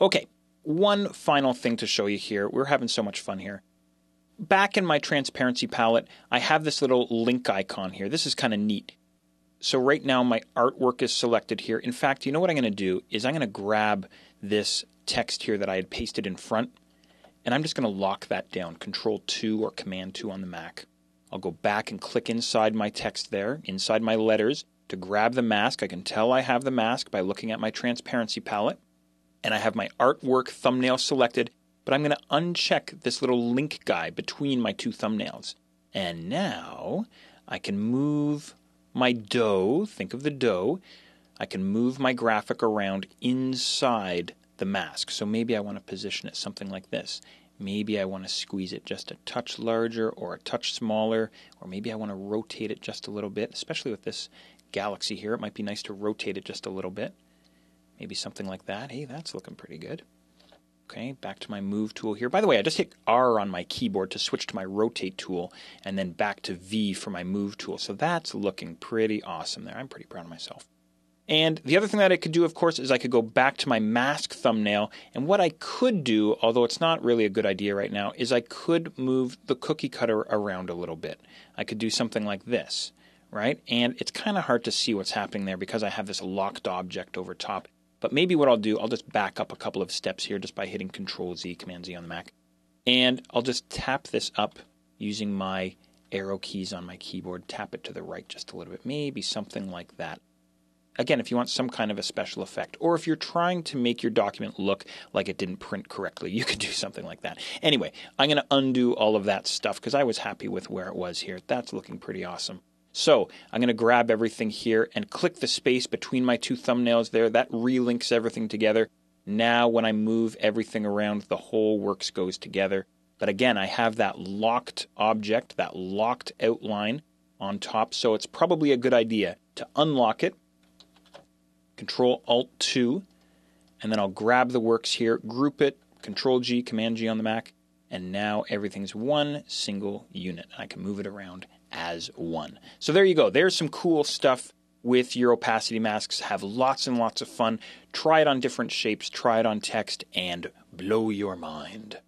Okay, one final thing to show you here. We're having so much fun here. Back in my transparency palette, I have this little link icon here. This is kind of neat. So right now my artwork is selected here. In fact, you know what I'm going to do is I'm going to grab this text here that I had pasted in front and I'm just going to lock that down. Control 2 or Command 2 on the Mac. I'll go back and click inside my text there, inside my letters, to grab the mask. I can tell I have the mask by looking at my transparency palette. And I have my artwork thumbnail selected, but I'm going to uncheck this little link guy between my two thumbnails. And now I can move my dough, think of the dough, I can move my graphic around inside the mask. So maybe I want to position it something like this. Maybe I want to squeeze it just a touch larger or a touch smaller, or maybe I want to rotate it just a little bit, especially with this galaxy here. It might be nice to rotate it just a little bit. Maybe something like that. Hey, that's looking pretty good. Okay, back to my move tool here. By the way, I just hit R on my keyboard to switch to my rotate tool and then back to V for my move tool. So that's looking pretty awesome there. I'm pretty proud of myself. And the other thing that I could do, of course, is I could go back to my mask thumbnail. And what I could do, although it's not really a good idea right now, is I could move the cookie cutter around a little bit. I could do something like this, right? And it's kind of hard to see what's happening there because I have this locked object over top. But maybe what I'll do, I'll just back up a couple of steps here just by hitting Control Z, Command Z on the Mac. And I'll just tap this up using my arrow keys on my keyboard, tap it to the right just a little bit, maybe something like that. Again, if you want some kind of a special effect, or if you're trying to make your document look like it didn't print correctly, you could do something like that. Anyway, I'm going to undo all of that stuff because I was happy with where it was here. That's looking pretty awesome. So I'm going to grab everything here and click the space between my two thumbnails there. That relinks everything together. Now, when I move everything around, the whole works goes together. But again, I have that locked object, that locked outline on top, so it's probably a good idea to unlock it Control Alt 2, and then I'll grab the works here, group it, Control G, Command G on the Mac, and now everything's one single unit. I can move it around as one. So there you go. There's some cool stuff with your opacity masks. Have lots and lots of fun. Try it on different shapes, try it on text, and blow your mind.